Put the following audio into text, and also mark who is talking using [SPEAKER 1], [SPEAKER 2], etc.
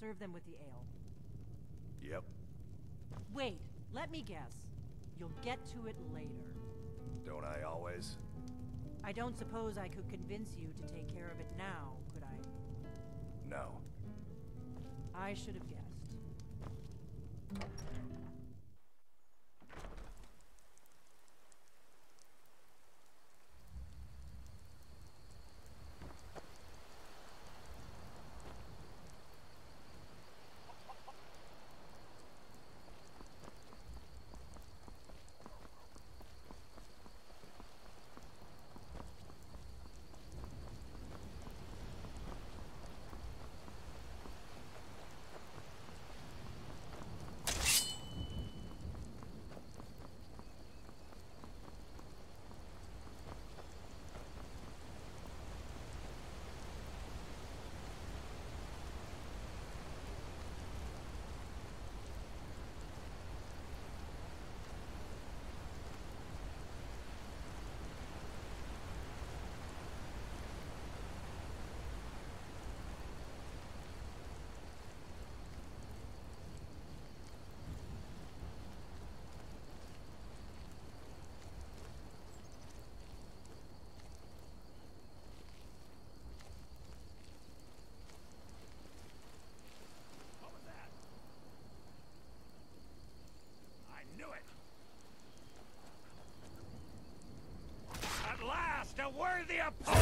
[SPEAKER 1] Serve them with the ale.
[SPEAKER 2] Yep.
[SPEAKER 1] Wait, let me guess. You'll get to it later.
[SPEAKER 2] Don't I always?
[SPEAKER 1] I don't suppose I could convince you to take care of it now, could I?
[SPEAKER 2] No.
[SPEAKER 1] I should have guessed. Stop!